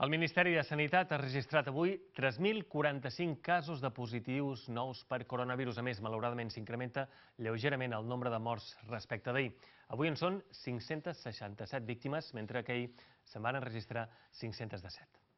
El Ministeri de Sanitat ha registrat avui 3.045 casos de positius nous per coronavirus. A més, malauradament s'incrementa lleugerament el nombre de morts respecte d'ahir. Avui en són 567 víctimes, mentre que ahir se'n van enregistrar 517.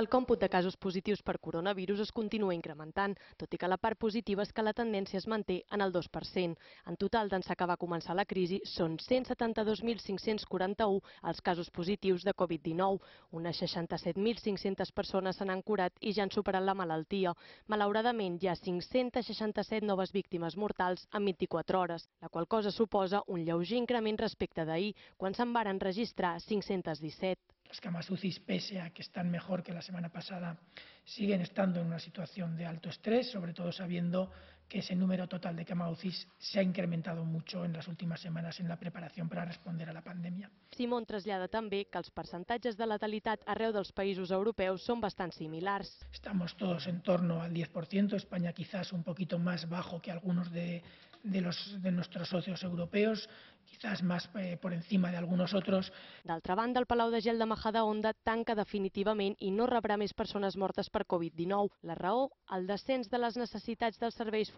El còmput de casos positius per coronavirus es continua incrementant, tot i que la part positiva és que la tendència es manté en el 2%. En total, d'ençà que va començar la crisi, són 172.541 els casos positius de Covid-19. Unes 67.500 persones se n'han curat i ja han superat la malaltia. Malauradament, hi ha 567 noves víctimes mortals en 24 hores, la qual cosa suposa un lleuger increment respecte d'ahir, quan se'n varen registrar 517. Las camas UCI, pese a que están mejor que la semana pasada, siguen estando en una situación de alto estrés, sobre todo sabiendo que ese número total de camas UCI se ha incrementado mucho en las últimas semanas en la preparación para responder a la pandemia. Simón trasllada també que els percentatges de letalitat arreu dels països europeus són bastant similars. Estamos todos en torno al 10%, España quizás un poquito más bajo que algunos de, de, los, de nuestros socios europeos, quizás más eh, por encima de algunos otros. D'altra banda, el Palau de Gel de Majadahonda tanca definitivament i no rebrà més persones mortes per Covid-19. La raó, el descens de les necessitats dels serveis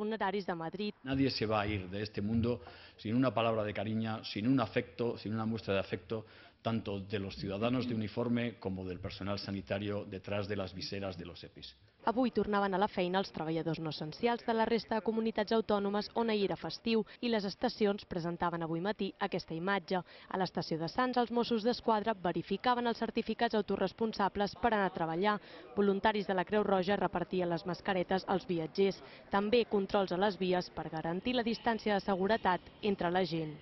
Nadie se va a ir de este mundo sin una palabra de cariño, sin un afecto, sin una muestra de afecto tanto de los ciudadanos de uniforme como del personal sanitario detrás de las viseras de los EPIs. Avui tornaven a la feina els treballadors no essencials de la resta de comunitats autònomes on ahir era festiu i les estacions presentaven avui matí aquesta imatge. A l'estació de Sants, els Mossos d'Esquadra verificaven els certificats autorresponsables per anar a treballar. Voluntaris de la Creu Roja repartien les mascaretes als viatgers. També controls a les vies per garantir la distància de seguretat entre la gent.